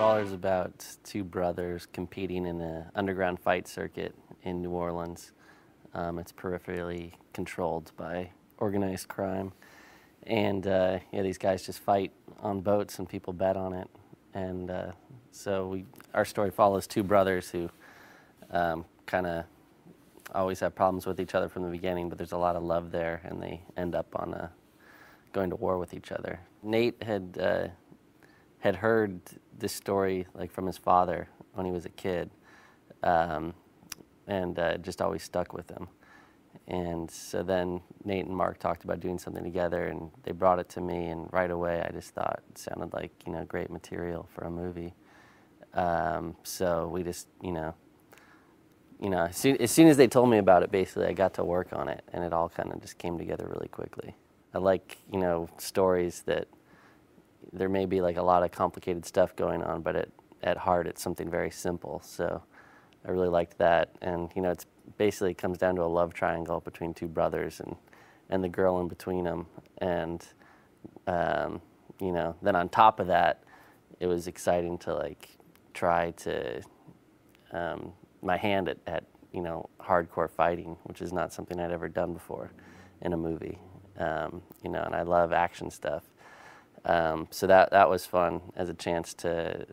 Brawler's about two brothers competing in an underground fight circuit in New Orleans. Um, it's peripherally controlled by organized crime. And uh, yeah, these guys just fight on boats and people bet on it. And uh, so we, our story follows two brothers who um, kind of always have problems with each other from the beginning, but there's a lot of love there, and they end up on a, going to war with each other. Nate had uh, had heard this story like from his father when he was a kid, um, and uh, just always stuck with him. And so then Nate and Marc talked about doing something together, and they brought it to me, and right away I just thought it sounded like you know great material for a movie. Um, so we just you know you know, as soon, as soon, as they told me about it, basically, I got to work on it, and it all kind of just came together really quickly. I like, you know, stories that there may be like a lot of complicated stuff going on, but it, at heart, it's something very simple. So I really liked that, and you know, it's basically comes down to a love triangle between two brothers and and the girl in between them, and um, you know, then on top of that, it was exciting to like try to um, my hand at, at you know hardcore fighting, which is not something I'd ever done before in a movie. Um, you know, and I love action stuff. Um, so that that was fun as a chance to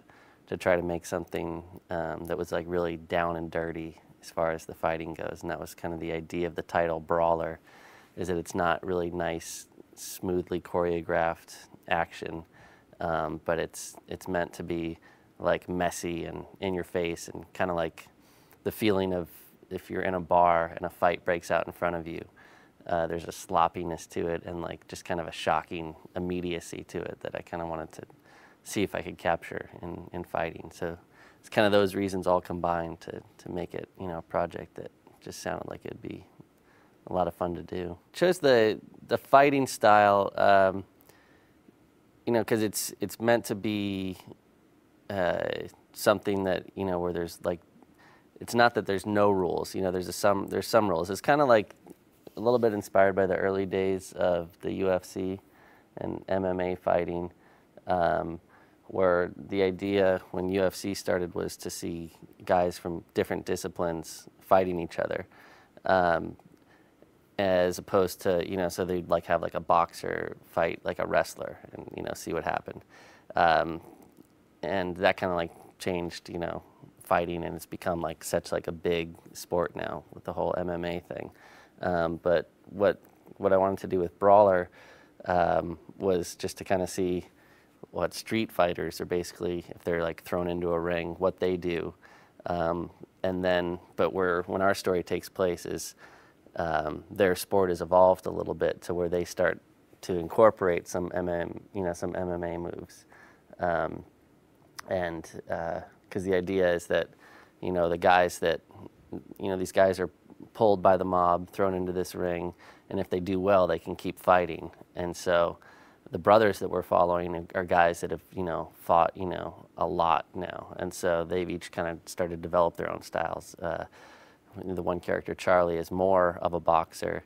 to try to make something um, that was like really down and dirty as far as the fighting goes, and that was kind of the idea of the title Brawler, is that it's not really nice, smoothly choreographed action, um, but it's it's meant to be like messy and in your face and kind of like the feeling of if you're in a bar and a fight breaks out in front of you. Uh, there's a sloppiness to it and like just kind of a shocking immediacy to it that I kind of wanted to see if I could capture in, in fighting. So it's kind of those reasons all combined to, to make it, you know, a project that just sounded like it'd be a lot of fun to do. Chose the the fighting style, um, you know, because it's it's meant to be uh, something that you know where there's like it's not that there's no rules. You know, there's a some there's some rules. It's kind of like a little bit inspired by the early days of the UFC and MMA fighting, um, where the idea when UFC started was to see guys from different disciplines fighting each other, um, as opposed to you know, so they'd like have like a boxer fight like a wrestler and you know see what happened, um, and that kind of like changed you know fighting, and it's become like such like a big sport now with the whole MMA thing. Um, but what what I wanted to do with Brawler um, was just to kind of see what street fighters are basically, if they're like thrown into a ring, what they do. Um, and then, but where when our story takes place is um, their sport has evolved a little bit to where they start to incorporate some MM, you know, some MMA moves, um, and uh, because the idea is that, you know, the guys that, you know, these guys are pulled by the mob, thrown into this ring, and if they do well, they can keep fighting. And so the brothers that we're following are guys that have, you know, fought, you know, a lot now. And so they've each kind of started to develop their own styles. Uh, the one character, Charlie, is more of a boxer,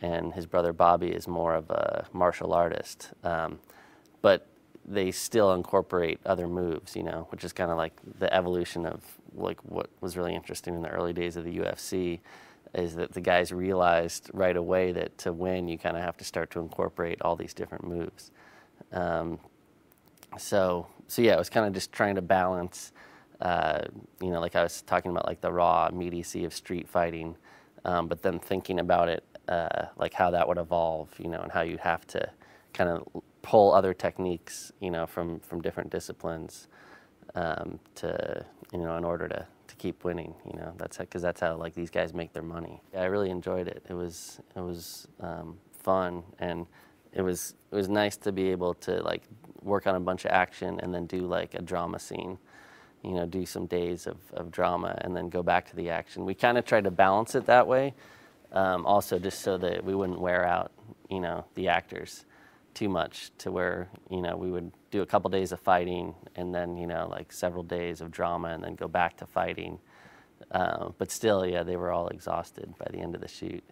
and his brother Bobby is more of a martial artist. Um, but they still incorporate other moves, you know, which is kind of like the evolution of like what was really interesting in the early days of the UFC is that the guys realized right away that to win you kind of have to start to incorporate all these different moves. Um, so so yeah, I was kind of just trying to balance, uh, you know, like I was talking about like the raw immediacy of street fighting, um, but then thinking about it uh, like how that would evolve, you know, and how you'd have to kind of pull other techniques, you know, from, from different disciplines um, to, you know, in order to, to keep winning, you know, that's because that's how like these guys make their money. Yeah, I really enjoyed it. It was, it was um, fun and it was, it was nice to be able to like work on a bunch of action and then do like a drama scene, you know, do some days of, of drama and then go back to the action. We kind of tried to balance it that way. Um, also just so that we wouldn't wear out, you know, the actors too much to where you know we would do a couple days of fighting and then you know like several days of drama and then go back to fighting. Uh, but still, yeah, they were all exhausted by the end of the shoot.